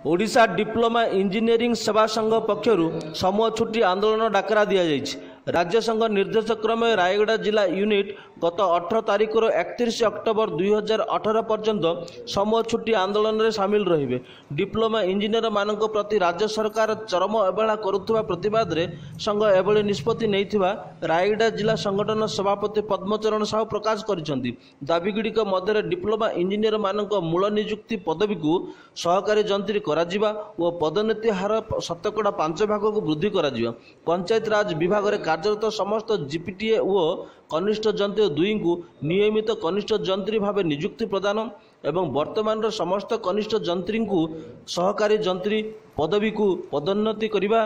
Odisha diploma engineering ସେବା ସଂଘ ପକ୍ଷରୁ ସମୂହ ଛୁଟି ଆନ୍ଦୋଳନ ଡାକରା ଦିଆଯାଇଛି। ରାଜ୍ୟ ସଂଘ ନିର୍ଦ୍ଦେଶ କ୍ରମେ ରାୟଗଡ଼ା ଜିଲ୍ଲା ୟୁନିଟ୍ ଗତ ଅଠର ତାରିଖରୁ ଏକତିରିଶ ଅକ୍ଟୋବର ଦୁଇ ହଜାର ଅଠର ପର୍ଯ୍ୟନ୍ତ ସମୂହ ଛୁଟି ଆନ୍ଦୋଳନରେ ସାମିଲ ରହିବେ ଡିପ୍ଲୋମା ଇଞ୍ଜିନିୟରମାନଙ୍କ ପ୍ରତି ରାଜ୍ୟ ସରକାର ଚରମ ଅବହେଳା କରୁଥିବା ପ୍ରତିବାଦରେ ସଂଘ ଏଭଳି ନିଷ୍ପତ୍ତି ନେଇଥିବା ରାୟଗଡ଼ା ଜିଲ୍ଲା ସଂଗଠନ ସଭାପତି ପଦ୍ମଚରଣ ସାହୁ ପ୍ରକାଶ କରିଛନ୍ତି। ଦାବିଗୁଡ଼ିକ ମଧ୍ୟରେ ଡିପ୍ଲୋମା ଇଞ୍ଜିନିୟରମାନଙ୍କ ମୂଳ ନିଯୁକ୍ତି ପଦବୀକୁ ସହକାରୀ ଯନ୍ତ୍ରୀ କରାଯିବା ଓ ପଦୋନ୍ନତି ହାର ଶତକଡ଼ା ପାଞ୍ଚ ଭାଗକୁ ବୃଦ୍ଧି କରାଯିବା। ପଞ୍ଚାୟତରାଜ ବିଭାଗରେ କାର୍ଯ୍ୟରତ ସମସ୍ତ ଜିପିଟିଏ ଓ କନିଷ୍ଠ ଯନ୍ତ୍ରୀ ଦୁଇଙ୍କୁ ନିୟମିତ କନିଷ୍ଠ ଯନ୍ତ୍ରୀ ଭାବେ ନିଯୁକ୍ତି ପ୍ରଦାନ ଏବଂ ବର୍ତ୍ତମାନର ସମସ୍ତ କନିଷ୍ଠ ଯନ୍ତ୍ରୀଙ୍କୁ ସହକାରୀ ଯନ୍ତ୍ରୀ ପଦବୀକୁ ପଦୋନ୍ନତି କରିବା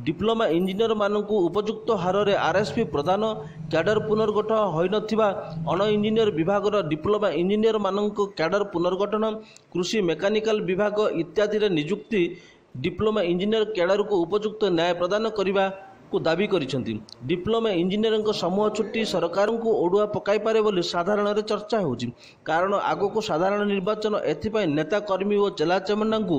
ଡିପ୍ଲୋମା ଇଞ୍ଜିନିୟରମାନଙ୍କୁ ଉପଯୁକ୍ତ ହାରରେ ଆର୍ଏସ୍ପି ପ୍ରଦାନ କ୍ୟାଡର ପୁନର୍ଗଠନ ହୋଇନଥିବା ଅଣ ଇଞ୍ଜିନିୟର ବିଭାଗର ଡିପ୍ଲୋମା ଇଞ୍ଜିନିୟରମାନଙ୍କ କ୍ୟାଡର ପୁନର୍ଗଠନ କୃଷି ମେକାନିକାଲ ବିଭାଗ ଇତ୍ୟାଦିରେ ନିଯୁକ୍ତି ଡିପ୍ଲୋମା ଇଞ୍ଜିନିୟର କ୍ୟାଡରକୁ ଉପଯୁକ୍ତ ନ୍ୟାୟ ପ୍ରଦାନ କରିବାକୁ ଦାବି କରିଛନ୍ତି। ଡିପ୍ଲୋମା ଇଞ୍ଜିନିୟରଙ୍କ ସମୂହ ଛୁଟି ସରକାରଙ୍କୁ ଅଡ଼ୁଆ ପକାଇପାରେ ବୋଲି ସାଧାରଣରେ ଚର୍ଚ୍ଚା ହେଉଛି। କାରଣ ଆଗକୁ ସାଧାରଣ ନିର୍ବାଚନ ଏଥିପାଇଁ ନେତା କର୍ମୀ ଓ ଚେଲାଚାମୁଣ୍ଡାଙ୍କୁ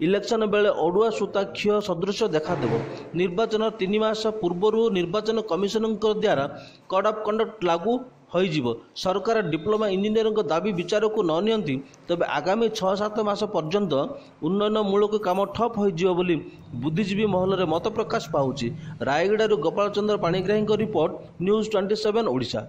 ଇଲେକ୍ସନ ବେଳେ ଅଡ଼ୁଆ ସୂତା କ୍ଷୟ ସଦୃଶ ଦେଖାଦେବ। ନିର୍ବାଚନ ତିନି ମାସ ପୂର୍ବରୁ ନିର୍ବାଚନ କମିଶନଙ୍କ ଦ୍ୱାରା କୋଡ୍ ଅଫ୍ କଣ୍ଡକ୍ଟ ଲାଗୁ ହୋଇଯିବ। ସରକାର ଡିପ୍ଲୋମା ଇଞ୍ଜିନିୟରଙ୍କ ଦାବି ବିଚାରକୁ ନ ନିଅନ୍ତି ତେବେ ଆଗାମୀ ଛଅ ସାତ ମାସ ପର୍ଯ୍ୟନ୍ତ ଉନ୍ନୟନମୂଳକ କାମ ଠପ୍ ହୋଇଯିବ ବୋଲି ବୁଦ୍ଧିଜୀବୀ ମହଲରେ ମତ ପ୍ରକାଶ ପାଉଛି। ରାୟଗଡ଼ାରୁ ଗୋପାଳ ଚନ୍ଦ୍ର ପାଣିଗ୍ରାହୀଙ୍କ report news twenty seven Odisha.